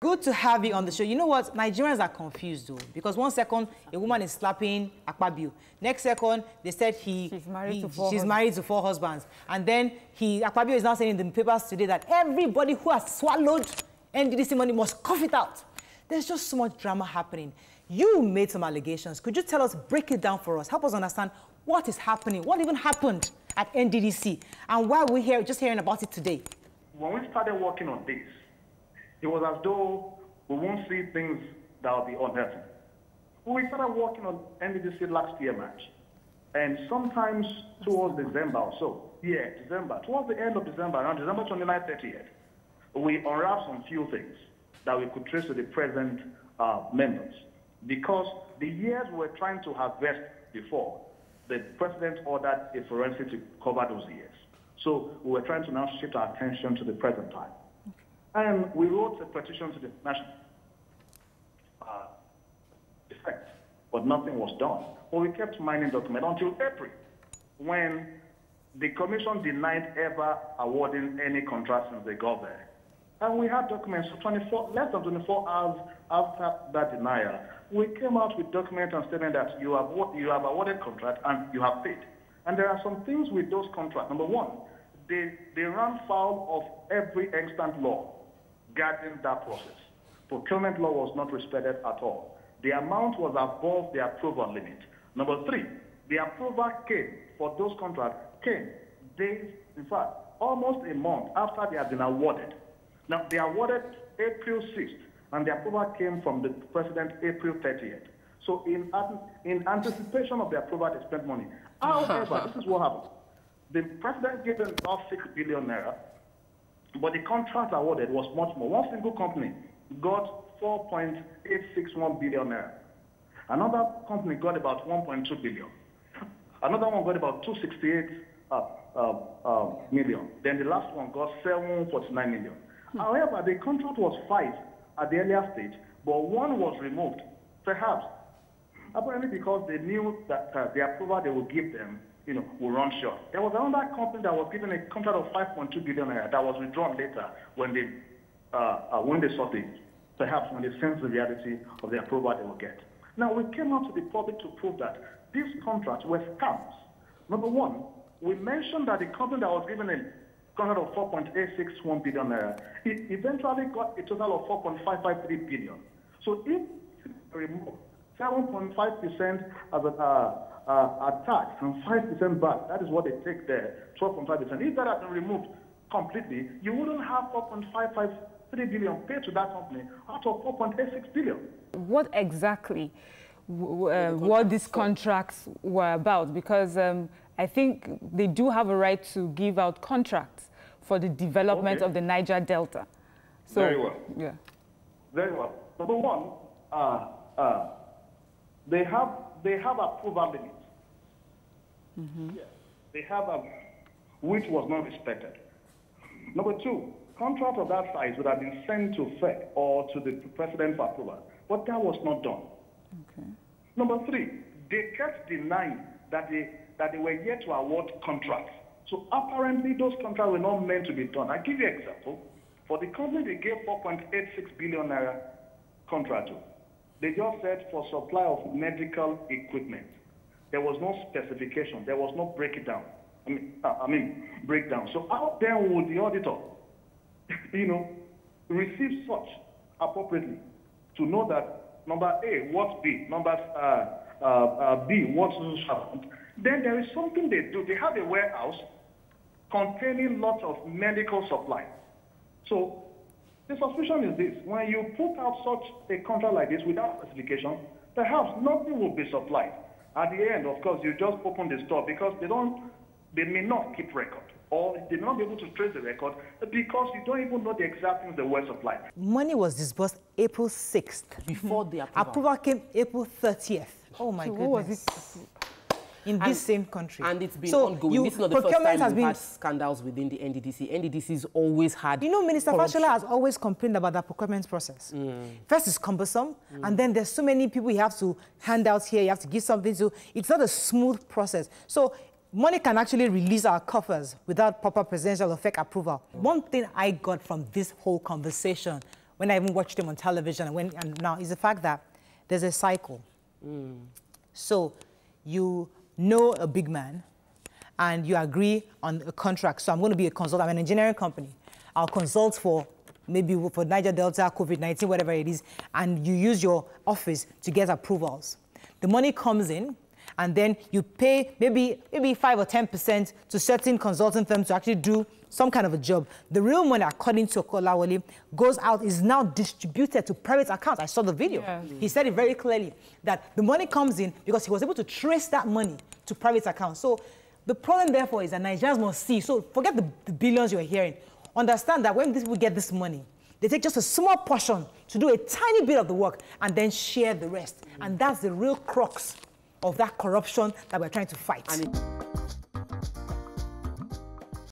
Good to have you on the show. You know what? Nigerians are confused though, because one second a woman is slapping Akpabio, next second they said he She's married he- to four she's husbands. married to four husbands, and then he Akpabio is now saying in the papers today that everybody who has swallowed NDDC money must cough it out. There's just so much drama happening. You made some allegations. Could you tell us, break it down for us, help us understand what is happening, what even happened at NDDC, and why we're here just hearing about it today? when we started working on this, it was as though we won't see things that will be unhealthy. We started working on NDDC last year, March, and sometimes towards December or so, yeah, December, towards the end of December, around December 29th, 30th, we unwrapped some few things that we could trace to the present uh, members. Because the years we were trying to harvest before, the president ordered a forensic to cover those years. So we were trying to now shift our attention to the present time. And we wrote a petition to the national uh, effect, but nothing was done. But we kept mining documents until April, when the commission denied ever awarding any contract since they got there. And we had documents for 24, less than 24 hours after that denial. We came out with documents and statement that you have, you have awarded contract and you have paid. And there are some things with those contracts. Number one, they, they ran foul of every extant law guarding that process. Procurement law was not respected at all. The amount was above the approval limit. Number three, the approval came for those contracts came days, in fact, almost a month after they had been awarded. Now, they awarded April 6th, and the approval came from the president April 30th. So in, in anticipation of the approval, they spent money. However, this is what happened. The president gave them about 6 billion naira, but the contract awarded was much more. One single company got 4.861 billion naira. Another company got about 1.2 billion. Another one got about 268 uh, uh, uh, million. Then the last one got 749 million. However, the contract was filed at the earlier stage, but one was removed, perhaps apparently because they knew that uh, the approval they would give them, you know, will run short. There was another company that was given a contract of 5.2 billion that was withdrawn later when they uh, uh, when they saw the perhaps when they sensed the reality of the approval they will get. Now we came out to the public to prove that these contracts were scams. Number one, we mentioned that the company that was given a contract of 4.861 billion it eventually got a total of 4.553 billion. So if remove 7.5% as a uh, uh, a tax and 5% back, that is what they take there, 12.5%. If that had been removed completely, you wouldn't have 4.553 billion paid to that company out of 4.86 billion. What exactly w- uh, what these contracts were about? Because um, I think they do have a right to give out contracts for the development Okay. of the Niger Delta. So, Very well. Yeah. Very well. Number one, uh, uh, they have they have approval limits. Mm-hmm. Yes. They have a, which was not respected. Number two, contract of that size would have been sent to FEC or to the president for approval, but that was not done. Okay. Number three, they kept denying that they, that they were yet to award contracts. So apparently those contracts were not meant to be done. I'll give you an example. For the company they gave 4.86 billion naira contract to, they just said for supply of medical equipment. There was no specification. There was no breakdown. I mean, uh, I mean breakdown. So how then would the auditor, you know, receive such appropriately to know that number A, what B, number uh, uh, uh, B, what happened. Then there is something they do. They have a warehouse containing lots of medical supplies. So the suspicion is this: when you put out such a contract like this without specification, perhaps nothing will be supplied. At the end, of course, you just open the store because they don't, they may not keep record, or they may not be able to trace the record because you don't even know the exact things that were supplied. Money was disbursed April 6th. Before the mm-hmm. approval. Approval came April 30th. Oh my So goodness. In this same country. And it's been so ongoing. You, this is not the first procurement time has been. had scandals within the NDDC. NDDC's always had. You know, Minister. Fashola has always complained about the procurement process. Mm. First, it's cumbersome, mm. and then there's so many people you have to hand out here, you have to give something to. It's not a smooth process. So money can actually release our coffers without proper presidential or FEC approval. Mm. One thing I got from this whole conversation when I even watched him on television and, when, and now is the fact that there's a cycle. So you know a big man and you agree on a contract. So I'm going to be a consultant. I'm an engineering company. I'll consult for maybe for Niger Delta, COVID-19, whatever it is, and you use your office to get approvals. The money comes in, and then you pay maybe maybe five or ten percent to certain consulting firms to actually do some kind of a job. The real money, according to Kolawole, goes out is now distributed to private accounts. I saw the video. Yeah. He said it very clearly that the money comes in because he was able to trace that money to private accounts. So the problem, therefore, is that Nigerians must see. So forget the, the billions you're hearing. Understand that when these people get this money, they take just a small portion to do a tiny bit of the work and then share the rest. And that's the real crux of that corruption that we're trying to fight. And it-